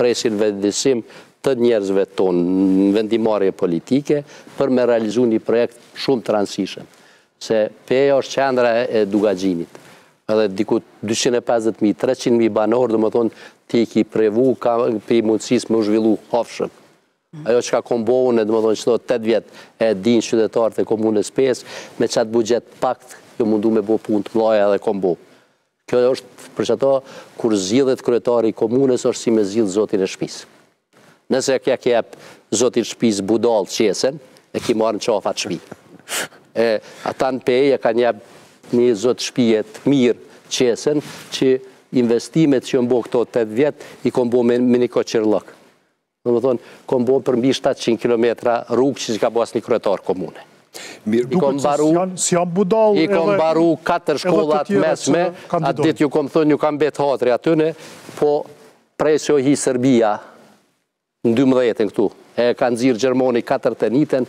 Presin vendosjen të njerëzve tonë në vendimmarrje politike për me realizu një projekt shumë të rëndësishëm. Se Peja është qendra e Dukagjinit. Edhe diku dyqind e pesëdhjetë mijë, treqind mijë banorë, domethonë, ti i ki privu ata prej mundësisë me u zhvillu hovshëm. Ajo që kanë bo në, domethonë, qëto tetë vjetë e dinë qytetarët e komunës Pejës, me qatë buxhet pak, janë mundu me bo punë të mëdhaja edhe kanë bo. Kjo është për çato kur zgjidhet kryetari i komunes është si me zgjidh zotin e shpisë. Nëse ia ke jep zotit shpisë budallë qesen, e ki marrë në qafë atë shpi. E ata në Pejë ia kanë jep një zot shpije të mirë qesen që investimet që jon bo këto 8 vjetë i kanë bo me nikoqirllëk. Domethënë, kom bo për mbi shtatëqind kilometra rrugë që s'i ka bo asnjë kryetar komune. Mirë, duket se mbaru, s'janë s'janë budallë edhe... I kom mbaru katër shkolla të mesme, atë ditë ju kom thënë ju ka mbetë hatri atyne, po prej se o hi Serbia, në dymbdheten këtu, e ka nxjerrë Gjermani katër të njejten,